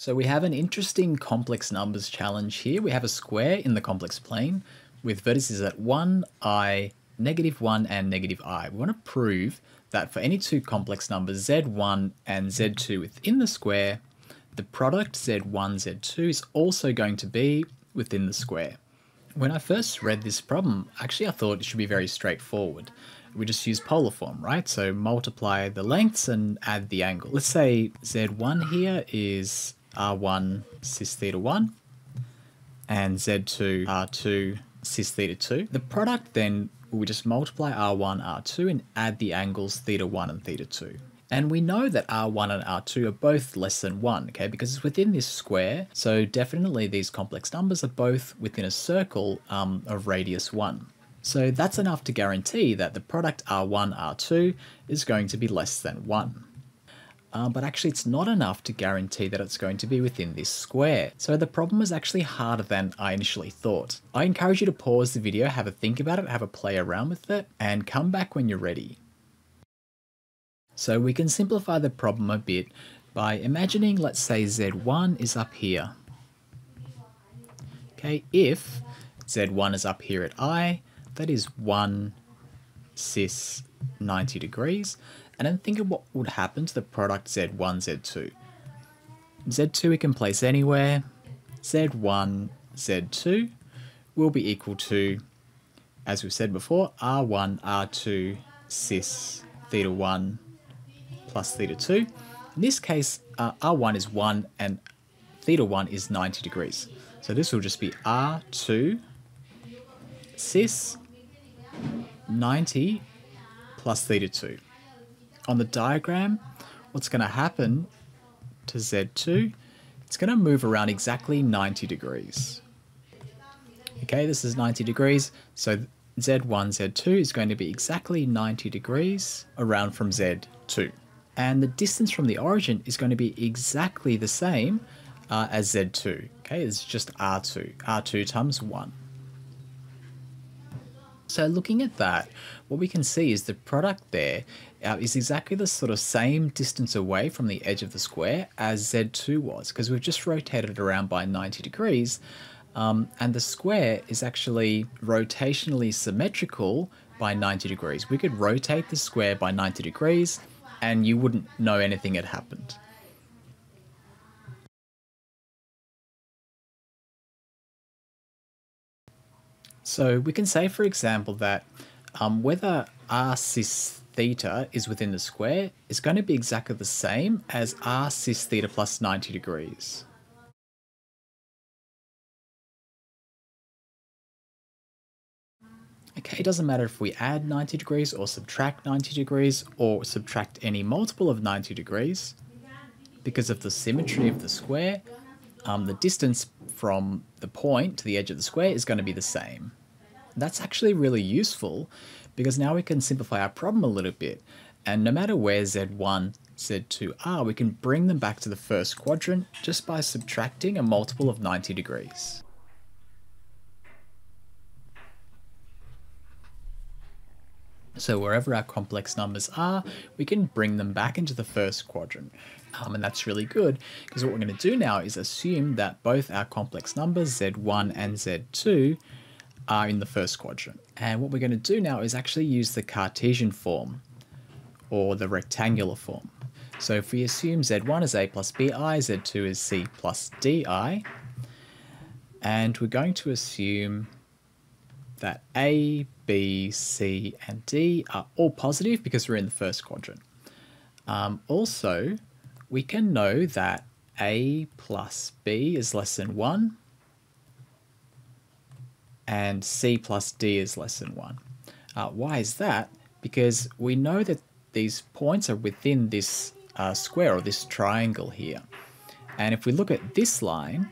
So we have an interesting complex numbers challenge here. We have a square in the complex plane with vertices at 1, i, negative 1, and negative i. We want to prove that for any two complex numbers z1 and z2 within the square, the product z1, z2 is also going to be within the square. When I first read this problem, actually I thought it should be very straightforward. We just use polar form, right? So multiply the lengths and add the angle. Let's say z1 here is R1 cis theta 1 and Z2 R2 cis theta 2. The product then we just multiply R1, R2 and add the angles theta 1 and theta 2. And we know that R1 and R2 are both less than 1, okay, because it's within this square, so definitely these complex numbers are both within a circle um, of radius 1. So that's enough to guarantee that the product R1, R2 is going to be less than 1 um, but actually it's not enough to guarantee that it's going to be within this square. So the problem is actually harder than I initially thought. I encourage you to pause the video, have a think about it, have a play around with it, and come back when you're ready. So we can simplify the problem a bit by imagining, let's say Z1 is up here. Okay, if Z1 is up here at I, that is 1 cis 90 degrees, and then think of what would happen to the product Z1, Z2. Z2 we can place anywhere, Z1, Z2 will be equal to, as we said before, R1, R2, cis theta 1 plus theta 2. In this case, uh, R1 is 1 and theta 1 is 90 degrees. So this will just be R2 cis 90 plus theta 2 on the diagram, what's going to happen to Z2, it's going to move around exactly 90 degrees. Okay, this is 90 degrees, so Z1, Z2 is going to be exactly 90 degrees around from Z2. And the distance from the origin is going to be exactly the same uh, as Z2. Okay, it's just R2, R2 times 1. So looking at that, what we can see is the product there uh, is exactly the sort of same distance away from the edge of the square as Z2 was, because we've just rotated it around by 90 degrees, um, and the square is actually rotationally symmetrical by 90 degrees. We could rotate the square by 90 degrees, and you wouldn't know anything had happened. So we can say, for example, that um, whether r cis theta is within the square is going to be exactly the same as r cis theta plus 90 degrees. Okay, it doesn't matter if we add 90 degrees or subtract 90 degrees or subtract any multiple of 90 degrees. Because of the symmetry of the square, um, the distance from the point to the edge of the square is going to be the same. That's actually really useful because now we can simplify our problem a little bit. And no matter where Z1, Z2 are, we can bring them back to the first quadrant just by subtracting a multiple of 90 degrees. So wherever our complex numbers are, we can bring them back into the first quadrant. Um, and that's really good because what we're going to do now is assume that both our complex numbers Z1 and Z2 are in the first quadrant. And what we're going to do now is actually use the Cartesian form or the rectangular form. So if we assume Z1 is A plus BI, Z2 is C plus DI, and we're going to assume that A, B, C, and D are all positive because we're in the first quadrant. Um, also, we can know that A plus B is less than 1, and C plus D is less than 1. Uh, why is that? Because we know that these points are within this uh, square or this triangle here. And if we look at this line,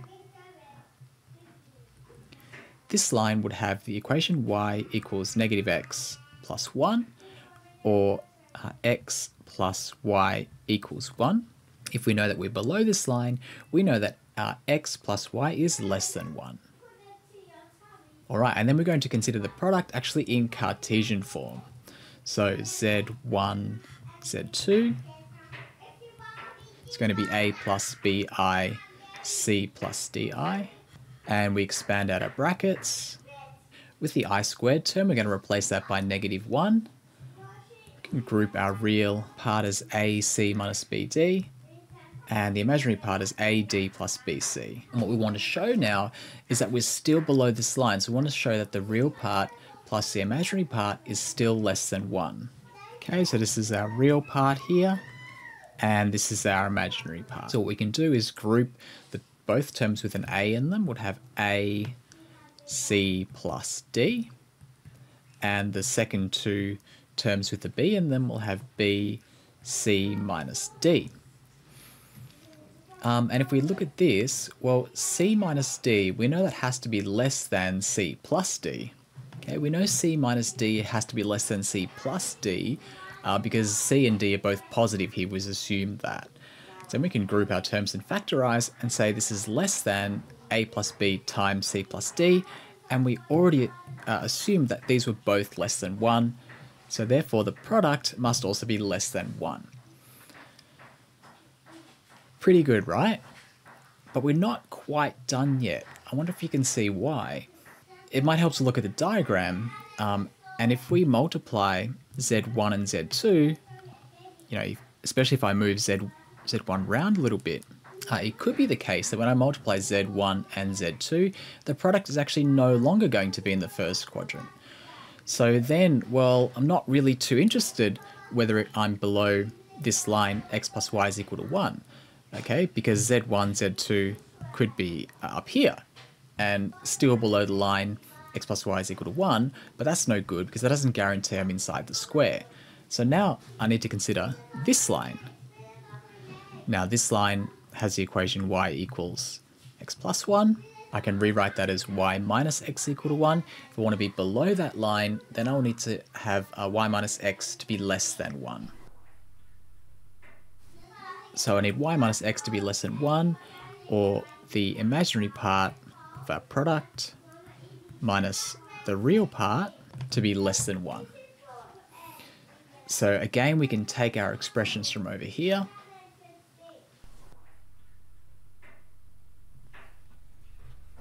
this line would have the equation y equals negative x plus 1 or uh, x plus y equals 1. If we know that we're below this line, we know that our x plus y is less than 1. All right, and then we're going to consider the product actually in Cartesian form. So Z1, Z2 it's going to be A plus BI c plus di. And we expand out our brackets. With the i squared term, we're going to replace that by negative 1. We can group our real part as ac minus bd and the imaginary part is AD plus BC. And what we want to show now is that we're still below this line. So we want to show that the real part plus the imaginary part is still less than 1. Okay, so this is our real part here, and this is our imaginary part. So what we can do is group the both terms with an A in them would have A, C plus D, and the second two terms with the B in them will have B, C minus D. Um, and if we look at this, well, C minus D, we know that has to be less than C plus D. Okay, we know C minus D has to be less than C plus D uh, because C and D are both positive here, we assumed that. So we can group our terms and factorize and say this is less than A plus B times C plus D, and we already uh, assumed that these were both less than 1, so therefore the product must also be less than 1. Pretty good, right? But we're not quite done yet. I wonder if you can see why. It might help to look at the diagram, um, and if we multiply Z1 and Z2, you know, especially if I move Z, Z1 round a little bit, uh, it could be the case that when I multiply Z1 and Z2, the product is actually no longer going to be in the first quadrant. So then, well, I'm not really too interested whether I'm below this line x plus y is equal to 1 okay? Because Z1, Z2 could be uh, up here and still below the line x plus y is equal to 1, but that's no good because that doesn't guarantee I'm inside the square. So now I need to consider this line. Now this line has the equation y equals x plus 1. I can rewrite that as y minus x equal to 1. If I want to be below that line, then I'll need to have uh, y minus x to be less than 1. So I need y minus x to be less than 1, or the imaginary part of our product minus the real part to be less than 1. So again, we can take our expressions from over here.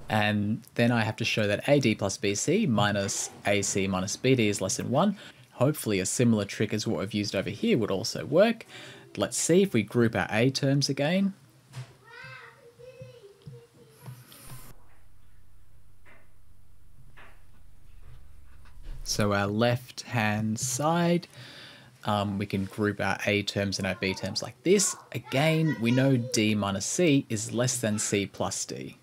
And then I have to show that AD plus BC minus AC minus BD is less than 1. Hopefully a similar trick as what we've used over here would also work. Let's see if we group our A terms again. So our left hand side, um, we can group our A terms and our B terms like this. Again, we know D minus C is less than C plus D.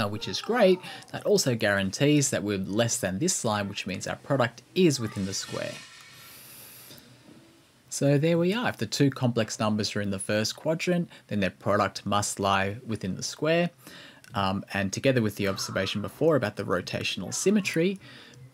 uh, which is great. That also guarantees that we're less than this line, which means our product is within the square. So there we are. If the two complex numbers are in the first quadrant, then their product must lie within the square. Um, and together with the observation before about the rotational symmetry,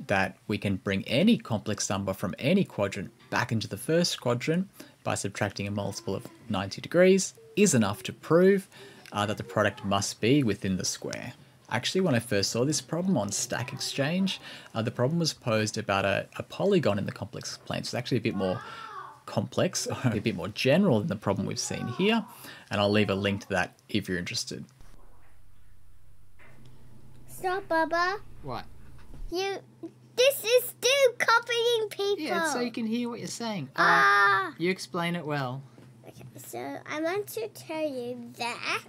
that we can bring any complex number from any quadrant back into the first quadrant by subtracting a multiple of 90 degrees is enough to prove uh, that the product must be within the square. Actually, when I first saw this problem on Stack Exchange, uh, the problem was posed about a, a, polygon in the complex plane. So it's actually a bit more complex, a bit more general than the problem we've seen here. And I'll leave a link to that if you're interested. Stop, Baba. What? You. This is still copying people. Yeah, so you can hear what you're saying. Ah. you explain it well. So I want to tell you that